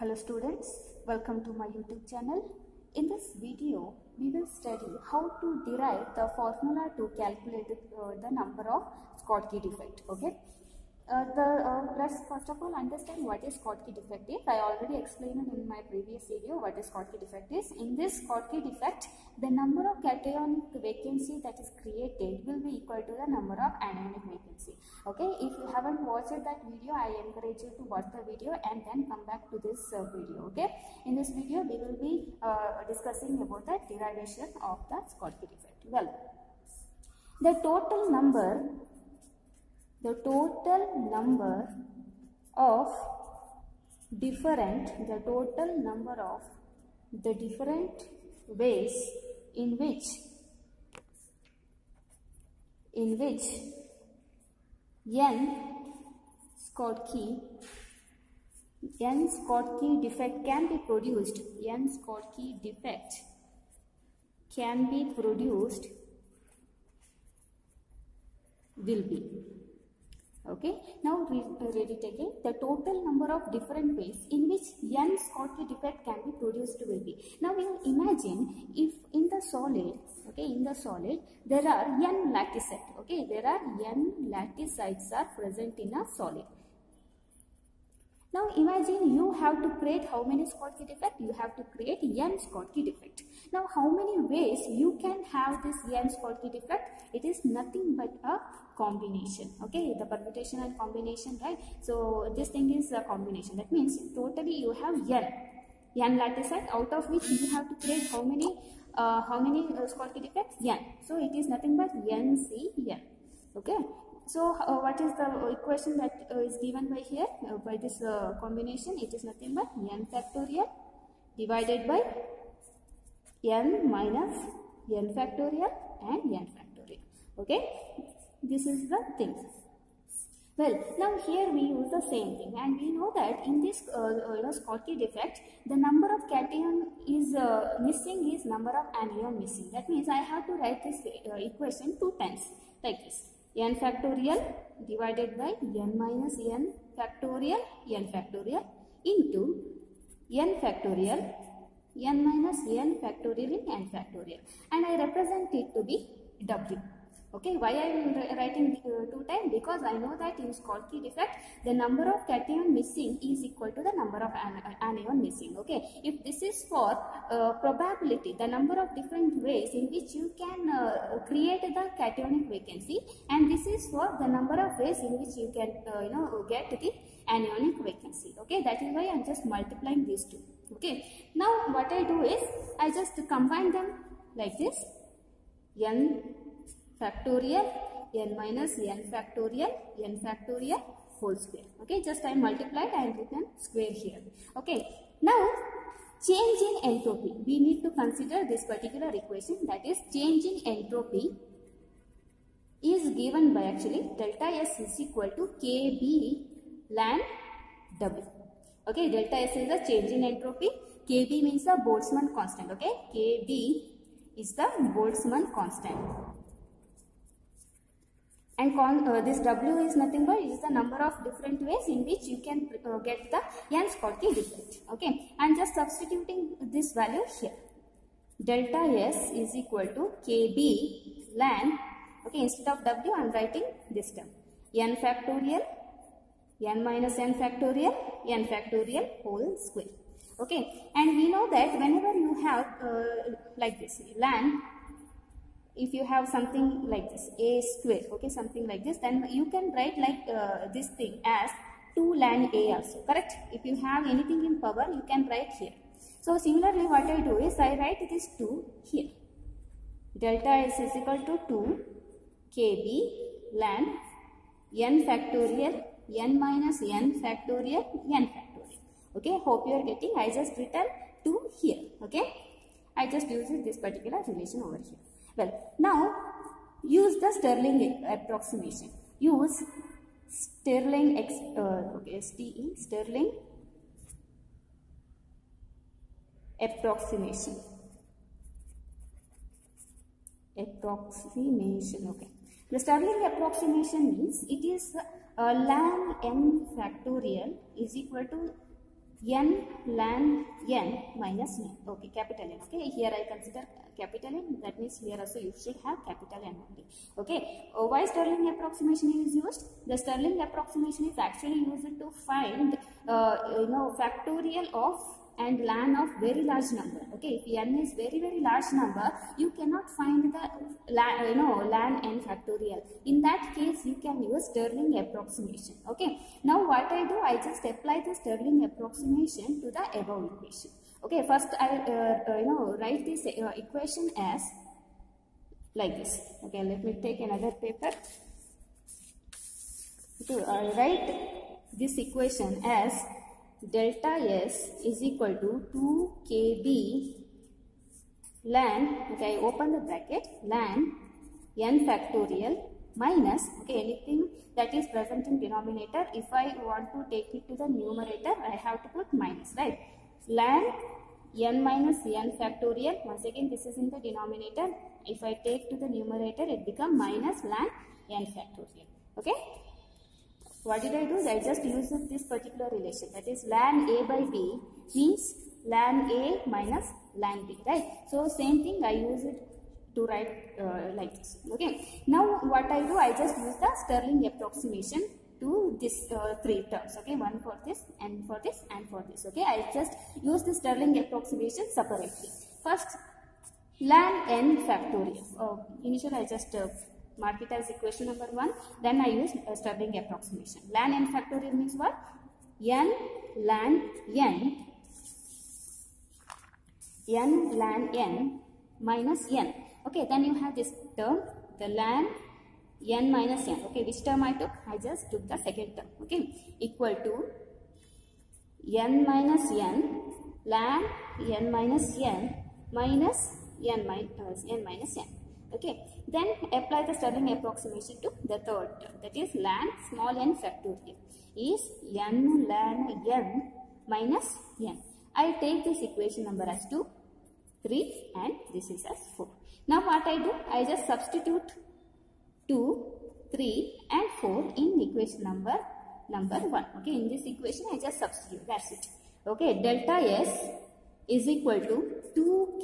Hello students, welcome to my YouTube channel. In this video, we will study how to derive the formula to calculate uh, the number of Schottky defect. Okay. Uh, the uh, let's first of all understand what is Schottky defect is. I already explained in my previous video what is Schottky defect is. In this Schottky defect, the number of cationic vacancy that is created will be equal to the number of anionic vacancy. Okay, if you haven't watched that video, I encourage you to watch the video and then come back to this uh, video. Okay, in this video we will be uh, discussing about the derivation of the Schottky defect. Well, the total number the total number of different the total number of the different ways in which in which n Schottky n Schottky defect can be produced n Schottky defect can be produced will be okay now read it again the total number of different ways in which n Schottky defect can be produced will be now we imagine if in the solid okay in the solid there are n lattice okay there are n lattice are present in a solid now imagine you have to create how many Schottky defect? You have to create n Schottky defect. Now how many ways you can have this n Schottky defect? It is nothing but a combination. Okay, the permutation and combination, right? So this thing is a combination. That means totally you have n, n lattice set out of which you have to create how many, uh, how many uh, Schottky defects? n. So it is nothing but n c n. Okay, so uh, what is the equation that uh, is given by here uh, by this combination it is nothing but n factorial divided by n minus n factorial and n factorial okay this is the thing. Well now here we use the same thing. And we know that in this uh, know Schottky defect the number of cation is uh, missing is number of anion missing. That means I have to write this uh, equation two times like this. N factorial divided by n minus n factorial n factorial into n factorial n minus n factorial in n factorial. And I represent it to be w. Okay, why I am writing uh, two times? Because I know that in Schottky defect, the number of cation missing is equal to the number of anion missing. Okay, if this is for uh, probability, the number of different ways in which you can uh, create the cationic vacancy, and this is for the number of ways in which you can, you know, get the anionic vacancy. Okay, that is why I am just multiplying these two. Okay, now what I do is I just combine them like this, n factorial n minus n factorial n factorial whole square. Okay just i multiplied and written square here. Okay now change in entropy. We need to consider this particular equation that is change in entropy is given by actually delta s is equal to kb ln w okay delta s is the change in entropy. Kb means the boltzmann constant. Okay kb is the boltzmann constant and con, uh, this W is nothing but it is the number of different ways in which you can uh, get the n Schottky defect. Okay, I am just substituting this value here. Delta S is equal to KB ln, okay, instead of W I am writing this term, n factorial, n minus n factorial, n factorial whole square. Okay, and we know that whenever you have uh, like this, ln if you have something like this a square okay something like this then you can write like uh, this thing as 2 ln a also correct? If you have anything in power you can write here. So similarly what i do is i write this 2 here. Delta s is equal to 2 kb ln n factorial n minus n factorial n factorial. Okay hope you are getting. I just written 2 here okay? I just use this particular relation over here well, now use the Stirling approximation. Use Stirling X, uh, okay, STE, Stirling approximation. Approximation, okay. The Stirling approximation means it is uh, ln n factorial is equal to n ln n minus n. Okay, capital N. Okay, here I consider capital N. That means here also you should have capital N only. Okay, uh, why Stirling approximation is used? The Stirling approximation is actually used to find, uh, you know, factorial of and ln of very large number. Okay, if n is very very large number, you cannot find the you know ln n factorial. In that case, you can use Stirling approximation. Okay, now what I do, I just apply the Stirling approximation to the above equation. Okay, first I uh, uh, you know write this uh, equation as like this. Okay, let me take another paper. Okay, I write this equation as delta S is equal to 2 kb ln, okay, I open the bracket, ln n factorial minus, okay, anything that is present in denominator, if I want to take it to the numerator, I have to put minus, right? ln n minus n factorial, once again this is in the denominator, if I take to the numerator, it become minus ln n factorial, okay? What did I do? I just used this particular relation that is ln a by b means ln a minus ln b right. So same thing I use it to write uh, like this okay. Now what I do I just use the Stirling approximation to this uh, three terms okay one for this and for this and for this okay I just use the Stirling approximation separately. First ln n factorial. Uh, initially I just uh, mark it as equation number 1 then I use uh, Stirling approximation. ln n factorial means what? n ln n n ln n minus n. Okay then you have this term the ln n minus n. Okay which term I took? I just took the second term. Okay equal to n minus n ln n minus n minus n minus n minus n. Okay, then apply the Stirling approximation to the third term that is ln small n factorial is n ln n minus n. I take this equation number as 2, 3 and this is as 4. Now what I do? I just substitute 2, 3 and 4 in equation number number 1. Okay, in this equation I just substitute. That's it. Okay, delta S is equal to 2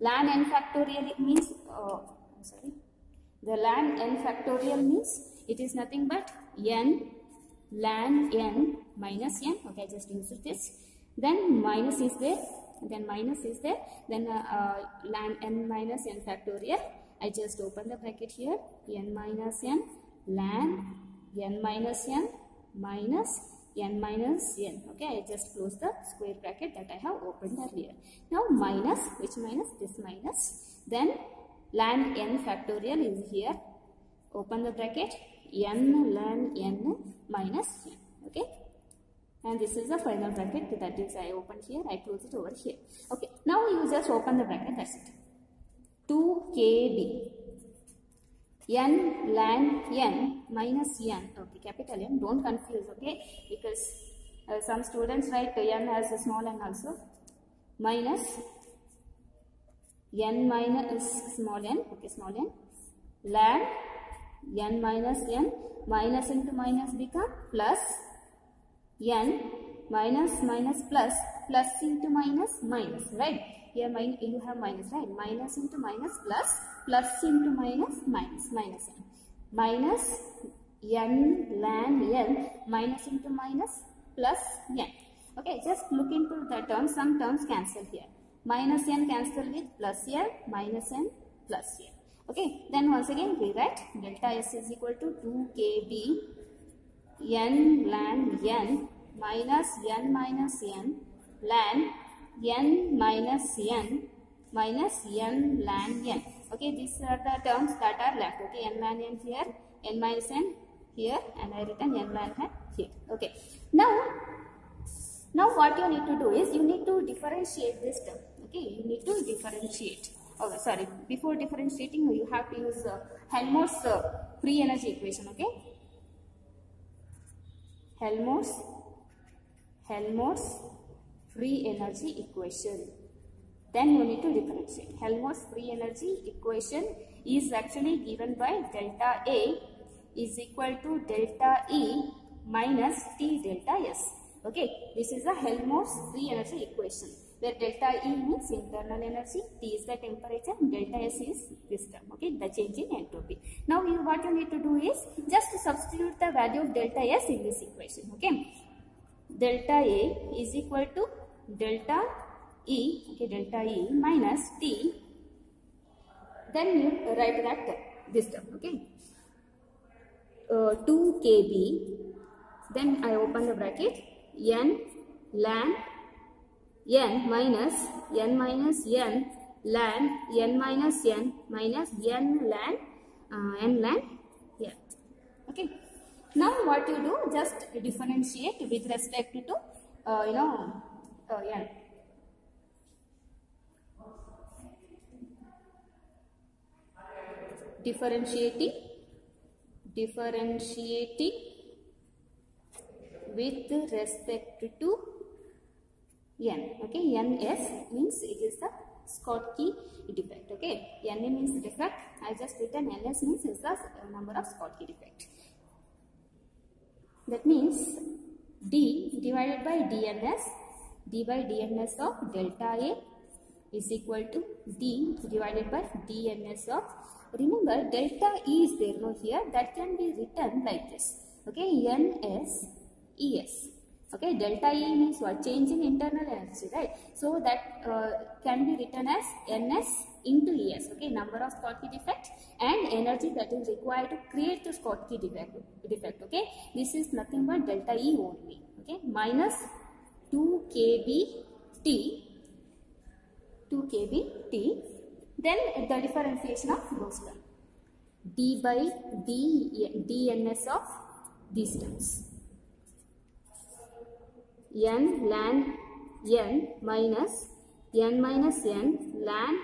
ln n factorial means uh, sorry. The ln n factorial means it is nothing but n ln n minus n. Okay I just use this. Then minus is there then minus is there. Then uh, uh, ln n minus n factorial. I just open the bracket here. N minus n ln n minus n minus n minus n okay? I just close the square bracket that i have opened earlier. Now minus which minus? This minus. Then ln n factorial is here. Open the bracket. N ln n minus n okay? And this is the final bracket that is i opened here. I close it over here okay? Now you just open the bracket. That's it. 2 kb n ln n minus n. Okay capital n. Don't confuse okay? Because uh, some students write n as a small n also. Minus n minus small n. Okay small n. Ln n minus n minus into minus become plus n minus minus plus plus into minus minus right here min you have minus right? Minus into minus plus plus into minus minus minus n. Minus n ln n minus into minus plus n. Okay just look into the terms. Some terms cancel here. Minus n cancel with plus n minus n plus n. Okay then once again we write delta s is equal to 2 kb n ln n minus n minus n ln n minus n minus n ln n. Okay these are the terms that are left. Okay n ln n here n minus n here and i written n ln n here. Okay. Now now what you need to do is you need to differentiate this term. Okay you need to differentiate. Oh sorry. Before differentiating you have to use uh, helmholtz uh, free energy equation. Okay? Helmholtz helmholtz free energy equation then you need to differentiate helmholtz free energy equation is actually given by delta a is equal to delta e minus t delta s Okay, this is the Helmholtz free energy equation where delta E means internal energy, T is the temperature, delta S is this term, okay, the change in entropy. Now you, what you need to do is just to substitute the value of delta S in this equation, okay. Delta A is equal to delta E, okay, delta E minus T, then you write that this term, okay. Uh, 2 kb, then I open the bracket, n ln n minus n minus n ln n minus n minus n ln uh, n ln n. Okay. Now what you do? Just differentiate with respect to uh, you know uh, n. Differentiating, differentiating with respect to n. Okay ns means it is the Schottky defect. Okay n means defect. I just written ns means is the number of Schottky defect. That means d divided by dns d by dns of delta a is equal to d divided by dns of remember delta e is there no here that can be written like this okay ns es okay delta e means what change in internal energy right so that uh, can be written as ns into es okay number of Schottky defect and energy that is required to create the Schottky defect defect okay this is nothing but delta e only okay minus 2 kb t 2 kb t then the differentiation of those terms d by d dns of these terms n ln n minus n minus n ln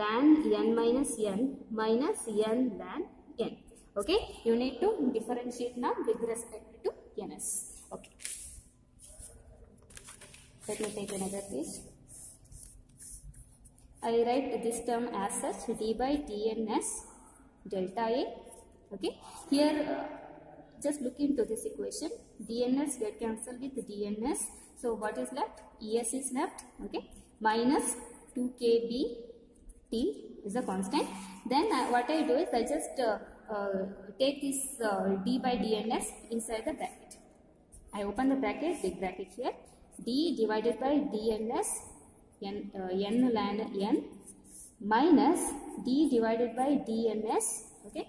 ln n minus n minus n ln n. Okay, you need to differentiate now with respect to ns. Okay. Let me take another page. I write this term as such d by dns delta a. Okay, here. Uh, just look into this equation dns get cancelled with dns so what is left es is left okay minus 2 kb t is a constant then uh, what i do is i just uh, uh, take this uh, d by dns inside the bracket i open the bracket big bracket here d divided by dns n, uh, n ln n minus d divided by dms okay?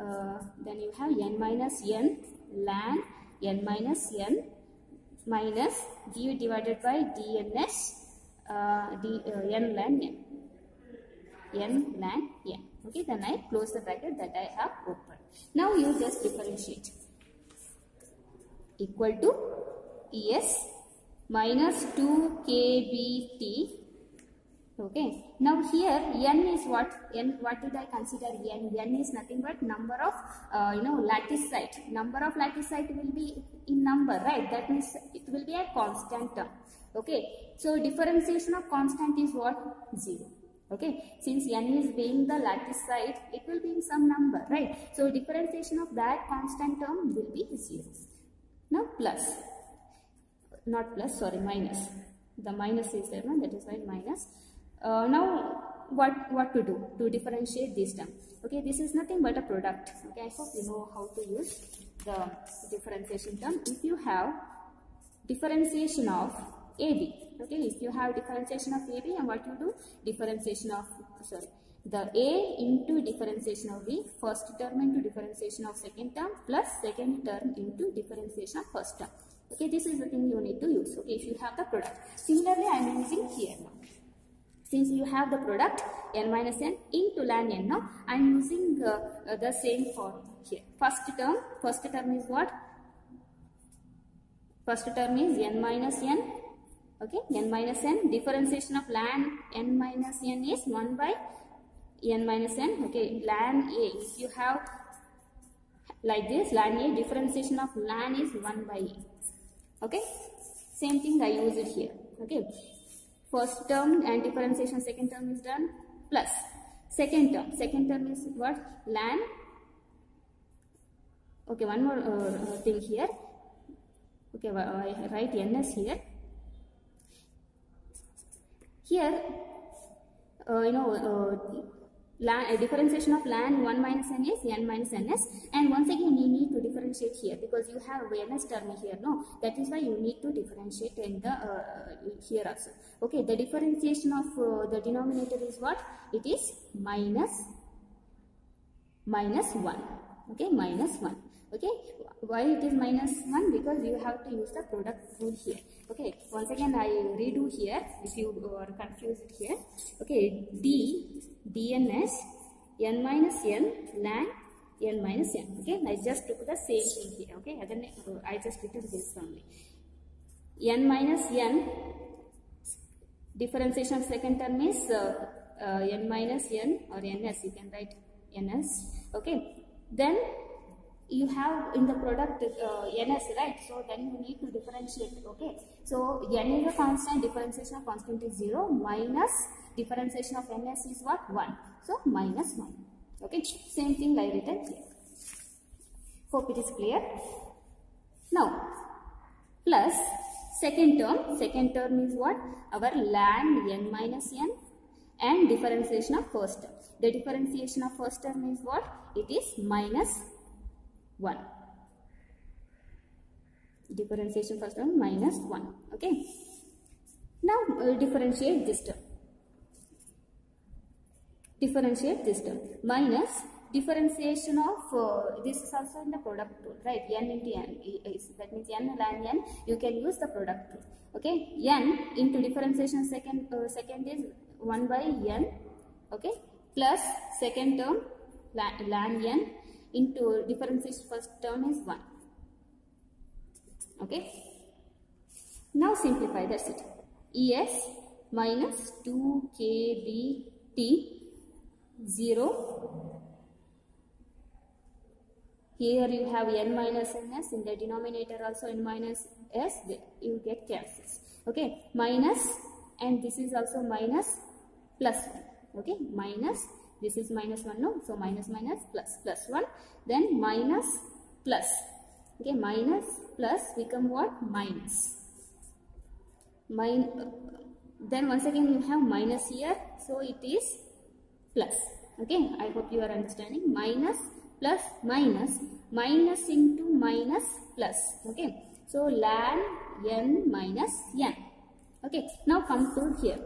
Uh, then you have n minus n ln n minus n minus d divided by dns uh, d, uh, n ln n. N ln n okay? Then i close the bracket that i have opened. Now you just differentiate. Equal to es minus 2 kbt okay. Now here n is what? N what did i consider n? N is nothing but number of uh, you know lattice site number of lattice site will be in number right? That means it will be a constant term. Okay. So differentiation of constant is what? Zero. Okay. Since n is being the lattice site it will be in some number right? So differentiation of that constant term will be zero. Now plus not plus sorry minus. The minus is there no? that is why minus. Uh, now what what to do to differentiate this term okay this is nothing but a product. Okay i hope you know how to use the differentiation term. If you have differentiation of ab okay if you have differentiation of ab and what you do? Differentiation of sorry the a into differentiation of b first term into differentiation of second term plus second term into differentiation of first term okay this is the thing you need to use. Okay if you have the product similarly i am using here now since you have the product n minus n into ln n now i am using uh, uh, the same form here. First term first term is what? First term is n minus n okay? N minus n differentiation of ln n minus n is 1 by n minus n okay? Ln a if you have like this ln a differentiation of ln is 1 by a okay? Same thing i use it here. Okay? First term and differentiation second term is done. Plus second term. Second term is what? Ln okay one more uh, thing here. Okay I write ns here. Here uh, you know uh, uh, differentiation of lan 1 minus n is n minus ns and once again you need to differentiate here because you have awareness term here no? That is why you need to differentiate in the uh, here also. Okay the differentiation of uh, the denominator is what? It is minus minus 1 okay minus 1 okay? Why it is minus 1 because you have to use the product rule here. Okay? Once again i redo here if you are confused here. Okay? D dns n minus n ln n minus n. Okay? I just took the same thing here. Okay? Again i just written this only. N minus n differentiation second term is uh, uh, n minus n or ns you can write ns okay? Then you have in the product uh, ns right? So then you need to differentiate okay? So n is a constant differentiation of constant is 0 minus differentiation of ns is what? 1 so minus 1 okay? Same thing i written here. Hope it is clear. Now plus second term second term is what? Our ln n minus n and differentiation of first term. The differentiation of first term is what? It is minus 1 differentiation first term minus 1 okay. Now uh, differentiate this term. Differentiate this term. Minus differentiation of uh, this is also in the product rule right? N into n is that means n ln n. You can use the product rule. Okay? N into differentiation second uh, second is 1 by n. Okay? Plus second term ln n into differentiation first term is 1 okay? Now simplify that's it. Es minus 2kbt 0 here you have n minus ns in the denominator also n minus s you get cancels okay? Minus and this is also minus plus 1 okay? Minus this is minus 1 no? So minus minus plus plus 1 then minus plus. Okay minus plus become what? Minus. Min then once again you have minus here. So it is plus. Okay i hope you are understanding. Minus plus minus minus into minus plus. Okay so ln n minus n. Okay now come to here.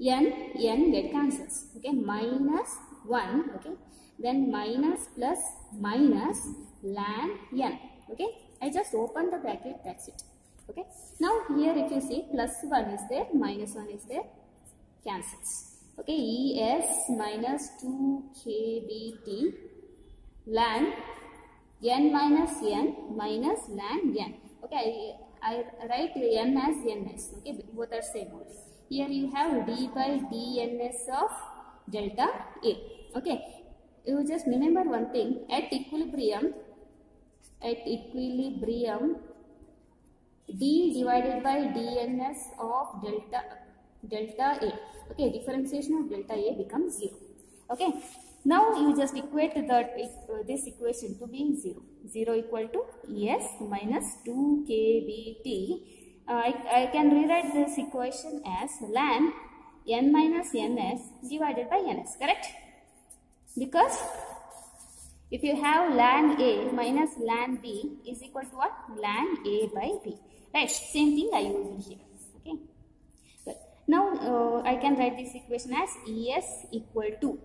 N n get cancels. Okay minus 1 okay? Then minus plus minus ln n okay? I just open the bracket that's it okay? Now here if you see plus 1 is there minus 1 is there cancels okay? Es minus 2 kbt ln n minus n minus ln n okay? I, I write n as ns okay? Both are same only. Here you have d by dns of delta a. Okay. You just remember one thing. At equilibrium at equilibrium d divided by dns of delta delta a. Okay differentiation of delta a becomes 0 okay. Now you just equate that uh, this equation to being 0 0 equal to es minus 2 kbt uh, I, I can rewrite this equation as ln n minus ns divided by ns correct? Because if you have ln a minus ln b is equal to what? Ln a by b. Right same thing i use here okay? Now uh, i can write this equation as es equal to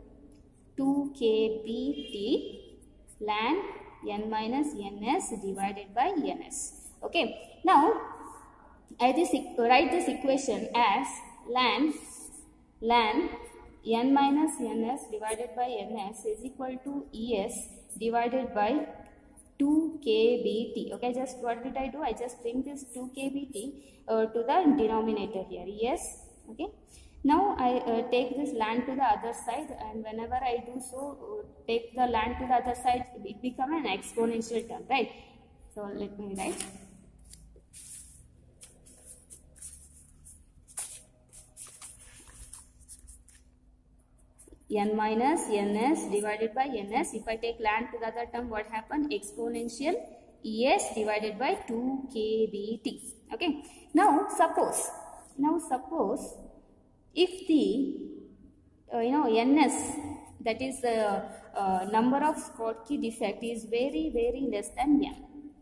2 kbt ln n minus ns divided by ns okay? Now i just write this equation as ln ln n minus ns divided by ns is equal to es divided by 2 kbt okay just what did i do? I just bring this 2 kbt uh, to the denominator here yes okay. Now i uh, take this land to the other side and whenever i do so uh, take the land to the other side it become an exponential term right? So let me write n minus ns divided by ns. If I take ln to the other term, what happen? Exponential es divided by 2 kbt okay now suppose now suppose if the uh, you know ns that is the uh, number of Schottky defect is very very less than n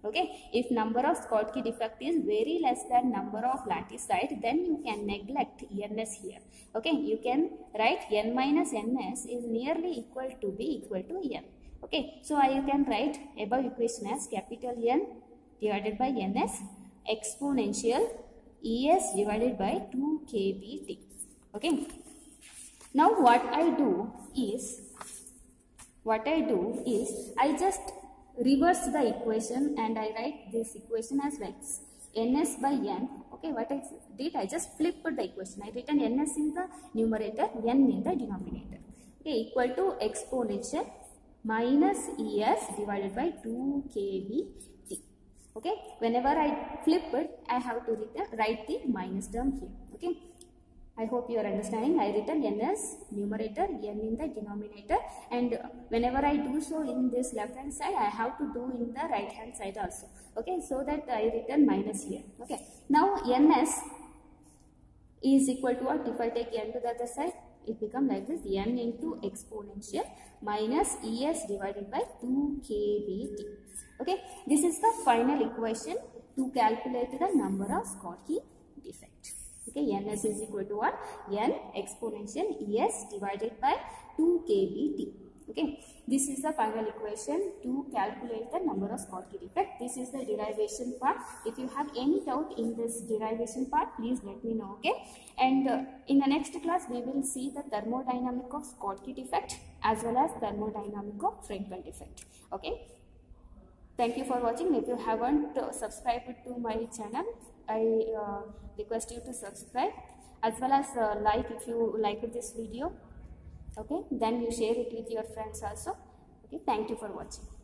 okay? If number of Schottky defect is very less than number of lattice site then you can neglect ns here. Okay? You can write n minus ns is nearly equal to be equal to n. Okay? So I can write above equation as capital N divided by ns exponential es divided by 2 kbt okay? Now what I do is what I do is I just reverse the equation and I write this equation as like ns by n. Okay what I did I just flipped the equation. I written ns in the numerator n in the denominator. Okay equal to exponential minus es divided by 2 kbt okay whenever I flip it I have to write the minus term here. Okay I hope you are understanding. I written n as numerator, n in the denominator and whenever I do so in this left hand side, I have to do in the right hand side also. Okay, so that I written minus here. Okay, now ns is equal to what? If I take n to the other side, it become like this n into exponential minus es divided by 2 kbt. Okay, this is the final equation to calculate the number of Schottky defect. Okay, ns is equal to what? n exponential es divided by 2 kbt. Okay, this is the final equation to calculate the number of Schottky defect. This is the derivation part. If you have any doubt in this derivation part, please let me know. Okay, and uh, in the next class, we will see the thermodynamic of Schottky defect as well as thermodynamic of Frenkel defect. Okay. Thank you for watching. If you haven't uh, subscribed to my channel, I uh, request you to subscribe as well as uh, like if you liked this video. Okay, then you share it with your friends also. Okay, thank you for watching.